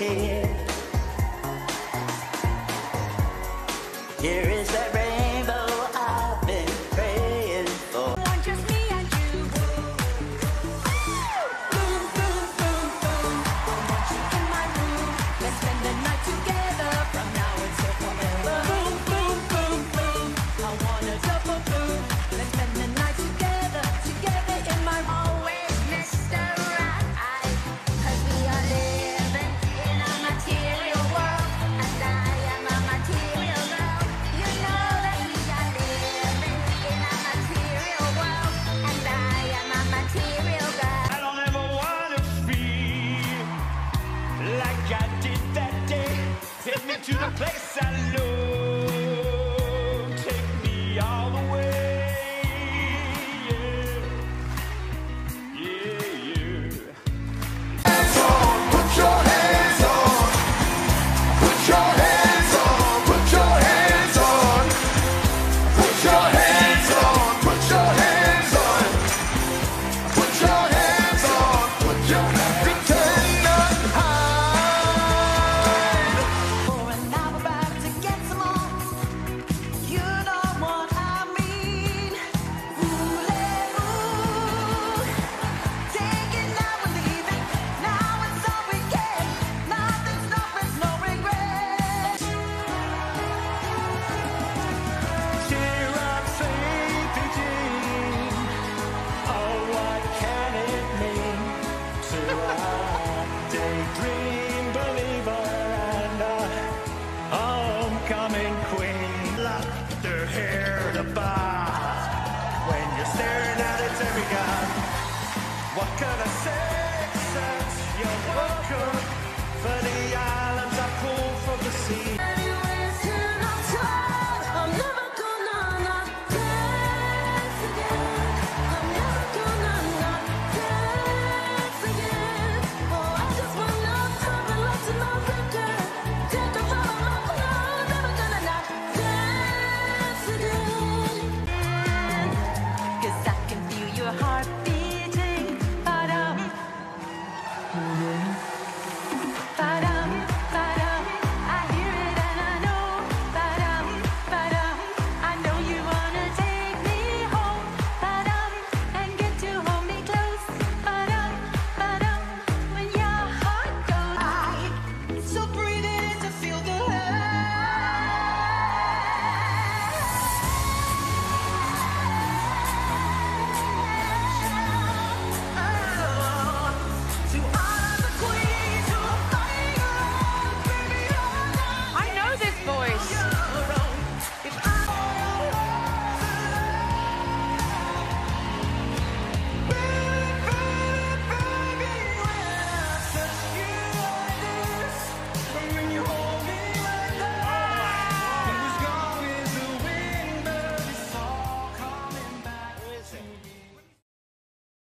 scared. Here is that. to the place I love. Take me all the way. Yeah, yeah, yeah. Hands on, put your hands on. Put your hands on. Put your hands on. Put your hands on. You're staring at a demigod. What kind of sex you're